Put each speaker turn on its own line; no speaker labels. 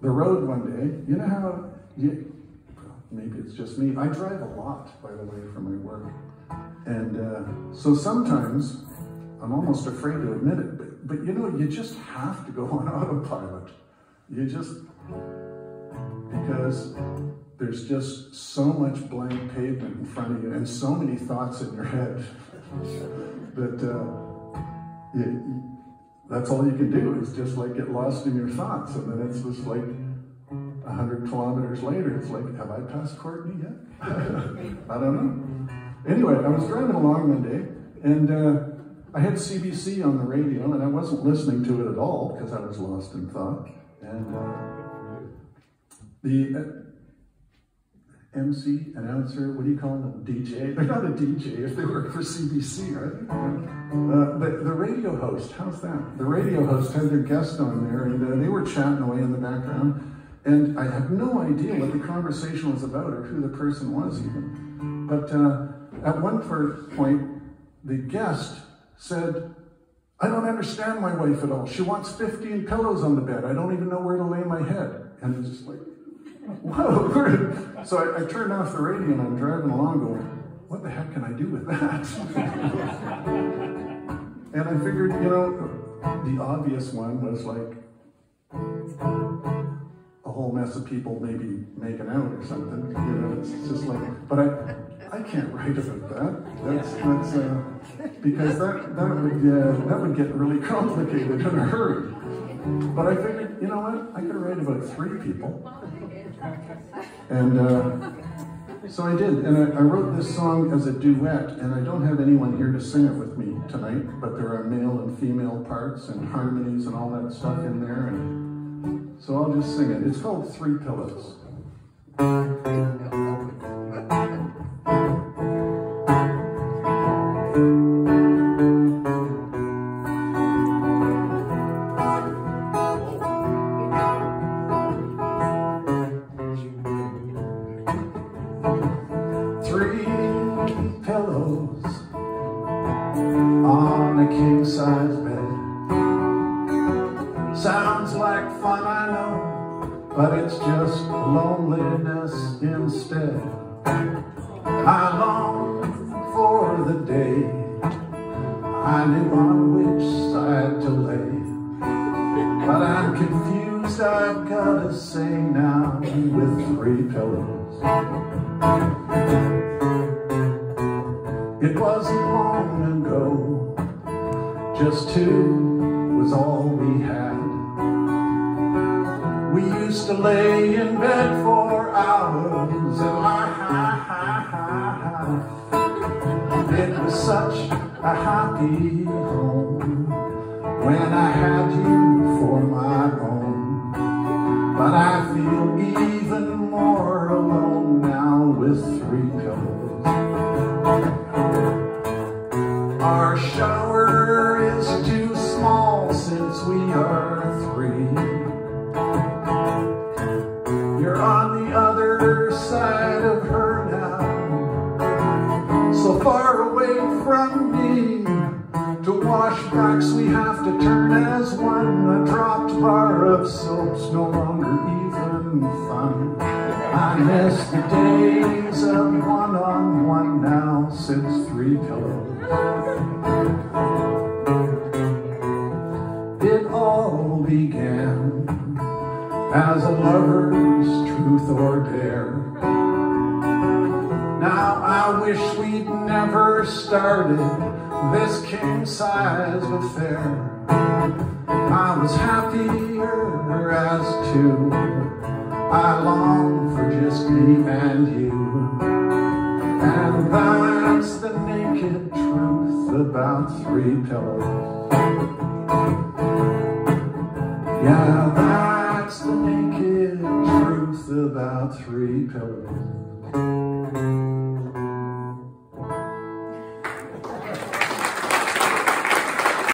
the road one day. You know how you, maybe it's just me. I drive a lot, by the way, for my work. And uh, so sometimes I'm almost afraid to admit it, but, but you know, you just have to go on autopilot. You just, because there's just so much blank pavement in front of you and so many thoughts in your head that uh, you, that's all you can do is just like get lost in your thoughts. And then it's just like a hundred kilometers later, it's like, have I passed Courtenay yet? I don't know. Anyway, I was driving along one day and uh, I had CBC on the radio and I wasn't listening to it at all because I was lost in thought. And uh, the uh, MC, announcer, what do you call them? DJ? They're not a DJ if they work for CBC, right? Uh, the, the radio host, how's that? The radio host had their guest on there and uh, they were chatting away in the background. And I had no idea what the conversation was about or who the person was even. But uh, at one point, the guest said, I don't understand my wife at all. She wants 15 pillows on the bed. I don't even know where to lay my head. And it's like, whoa. so I, I turned off the radio and I'm driving along going, what the heck can I do with that? and I figured, you know, the obvious one was like, a whole mess of people maybe making out or something. You know, it's just like, but I, I can't write about that. That's that's uh, because that that would uh, that would get really complicated in a hurry. But I figured, you know what? I could write about three people, and uh, so I did. And I, I wrote this song as a duet, and I don't have anyone here to sing it with me tonight. But there are male and female parts and harmonies and all that stuff in there. And so I'll just sing it. It's called Three Pillows. Pillows on a king size bed. Sounds like fun, I know, but it's just loneliness instead. I long for the day I knew on which side to lay. But I'm confused, I've gotta say now, with three pillows. It wasn't long ago, just two was all we had. We used to lay in bed for hours and. It was such a happy home when I had you You're on the other side of her now, so far away from me. To wash backs we have to turn as one. A dropped bar of soap's no longer even fun. I miss the days of one-on-one -on -one now since three pillows. It all began as a lover's truth or dare. Now I wish we'd never started this king-size affair. I was happier as two. I long for just me and you. And that's the naked truth about three pillows. Yeah, that's the about three pillars.